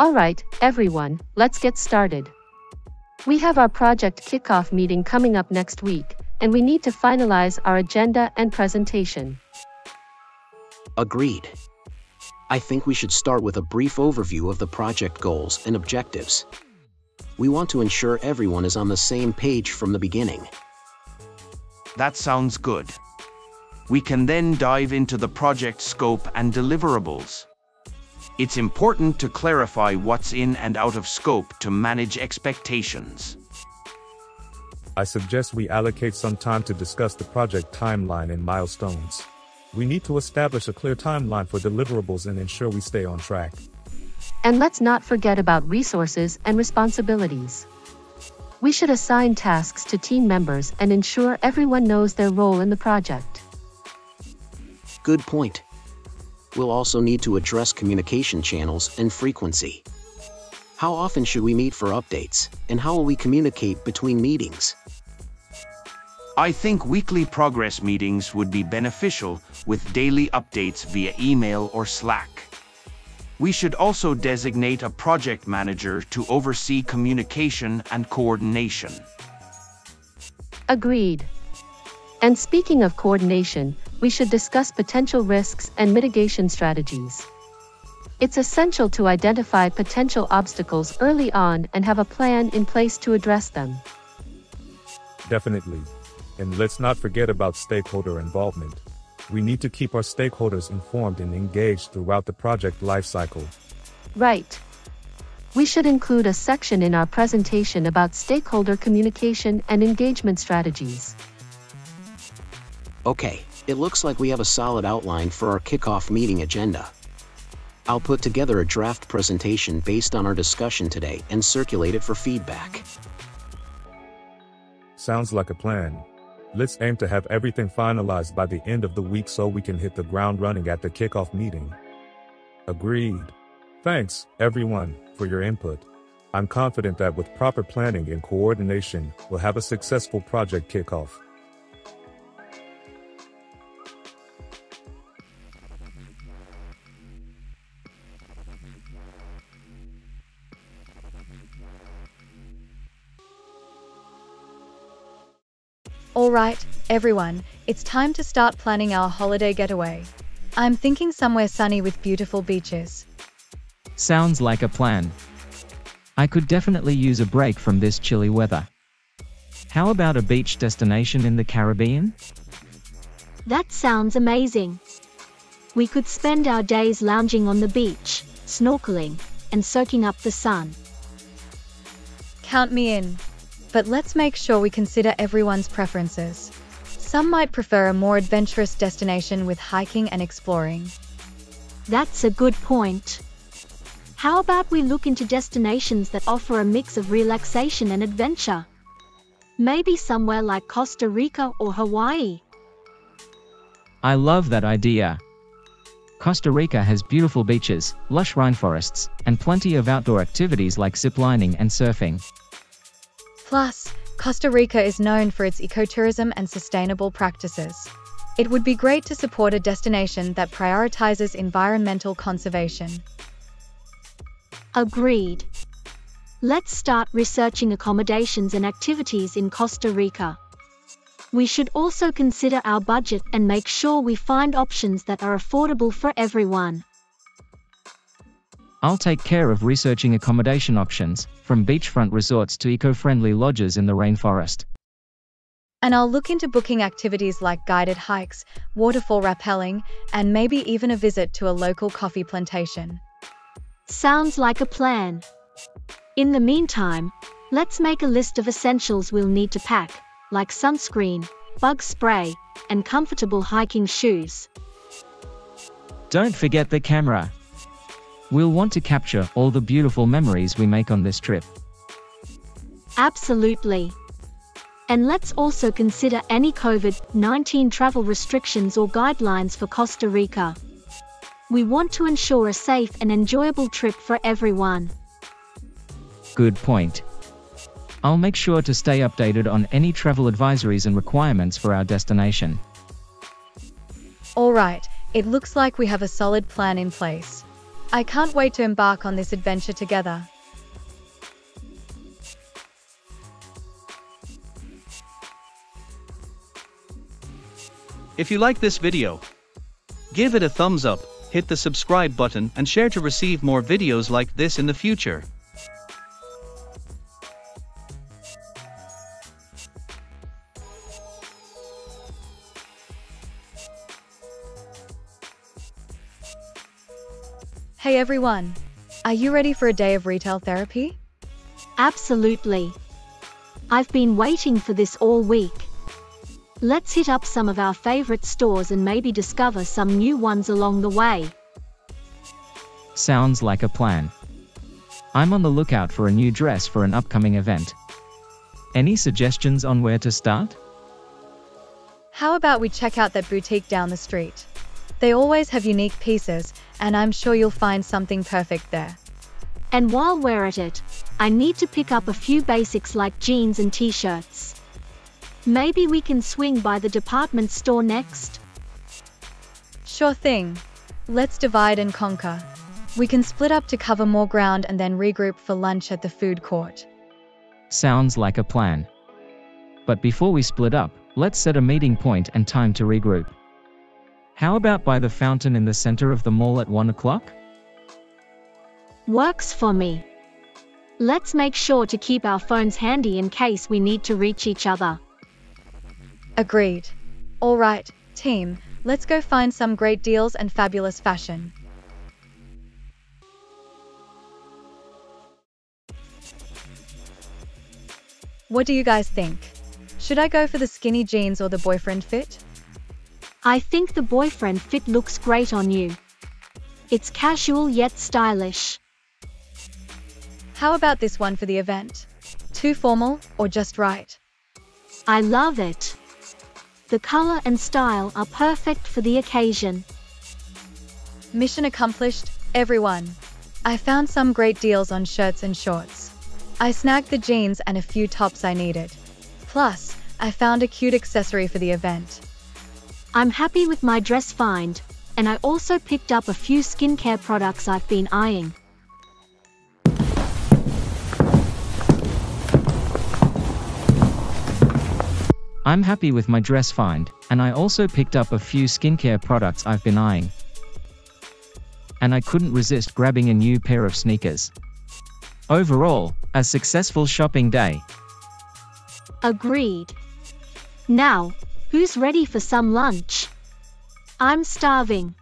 Alright, everyone, let's get started. We have our project kickoff meeting coming up next week, and we need to finalize our agenda and presentation. Agreed. I think we should start with a brief overview of the project goals and objectives. We want to ensure everyone is on the same page from the beginning. That sounds good. We can then dive into the project scope and deliverables. It's important to clarify what's in and out of scope to manage expectations. I suggest we allocate some time to discuss the project timeline and milestones. We need to establish a clear timeline for deliverables and ensure we stay on track. And let's not forget about resources and responsibilities. We should assign tasks to team members and ensure everyone knows their role in the project. Good point. We'll also need to address communication channels and frequency. How often should we meet for updates, and how will we communicate between meetings? I think weekly progress meetings would be beneficial with daily updates via email or Slack. We should also designate a project manager to oversee communication and coordination. Agreed. And speaking of coordination, we should discuss potential risks and mitigation strategies. It's essential to identify potential obstacles early on and have a plan in place to address them. Definitely. And let's not forget about stakeholder involvement. We need to keep our stakeholders informed and engaged throughout the project lifecycle. Right. We should include a section in our presentation about stakeholder communication and engagement strategies. Okay, it looks like we have a solid outline for our kickoff meeting agenda. I'll put together a draft presentation based on our discussion today and circulate it for feedback. Sounds like a plan. Let's aim to have everything finalized by the end of the week so we can hit the ground running at the kickoff meeting. Agreed. Thanks, everyone, for your input. I'm confident that with proper planning and coordination, we'll have a successful project kickoff. Alright, everyone, it's time to start planning our holiday getaway. I'm thinking somewhere sunny with beautiful beaches. Sounds like a plan. I could definitely use a break from this chilly weather. How about a beach destination in the Caribbean? That sounds amazing. We could spend our days lounging on the beach, snorkeling, and soaking up the sun. Count me in. But let's make sure we consider everyone's preferences. Some might prefer a more adventurous destination with hiking and exploring. That's a good point. How about we look into destinations that offer a mix of relaxation and adventure? Maybe somewhere like Costa Rica or Hawaii. I love that idea. Costa Rica has beautiful beaches, lush rainforests, and plenty of outdoor activities like ziplining and surfing. Plus, Costa Rica is known for its ecotourism and sustainable practices. It would be great to support a destination that prioritizes environmental conservation. Agreed. Let's start researching accommodations and activities in Costa Rica. We should also consider our budget and make sure we find options that are affordable for everyone. I'll take care of researching accommodation options, from beachfront resorts to eco-friendly lodges in the rainforest. And I'll look into booking activities like guided hikes, waterfall rappelling, and maybe even a visit to a local coffee plantation. Sounds like a plan. In the meantime, let's make a list of essentials we'll need to pack, like sunscreen, bug spray, and comfortable hiking shoes. Don't forget the camera. We'll want to capture all the beautiful memories we make on this trip. Absolutely. And let's also consider any COVID 19 travel restrictions or guidelines for Costa Rica. We want to ensure a safe and enjoyable trip for everyone. Good point. I'll make sure to stay updated on any travel advisories and requirements for our destination. Alright, it looks like we have a solid plan in place. I can't wait to embark on this adventure together. If you like this video, give it a thumbs up, hit the subscribe button and share to receive more videos like this in the future. Hey everyone! Are you ready for a day of retail therapy? Absolutely. I've been waiting for this all week. Let's hit up some of our favorite stores and maybe discover some new ones along the way. Sounds like a plan. I'm on the lookout for a new dress for an upcoming event. Any suggestions on where to start? How about we check out that boutique down the street? They always have unique pieces, and I'm sure you'll find something perfect there. And while we're at it, I need to pick up a few basics like jeans and t-shirts. Maybe we can swing by the department store next? Sure thing. Let's divide and conquer. We can split up to cover more ground and then regroup for lunch at the food court. Sounds like a plan. But before we split up, let's set a meeting point and time to regroup. How about by the fountain in the center of the mall at 1 o'clock? Works for me. Let's make sure to keep our phones handy in case we need to reach each other. Agreed. Alright, team, let's go find some great deals and fabulous fashion. What do you guys think? Should I go for the skinny jeans or the boyfriend fit? I think the boyfriend fit looks great on you. It's casual yet stylish. How about this one for the event? Too formal or just right? I love it. The color and style are perfect for the occasion. Mission accomplished, everyone. I found some great deals on shirts and shorts. I snagged the jeans and a few tops I needed. Plus, I found a cute accessory for the event. I'm happy with my dress find, and I also picked up a few skincare products I've been eyeing. I'm happy with my dress find, and I also picked up a few skincare products I've been eyeing. And I couldn't resist grabbing a new pair of sneakers. Overall, a successful shopping day. Agreed. Now, who's ready for some lunch? I'm starving.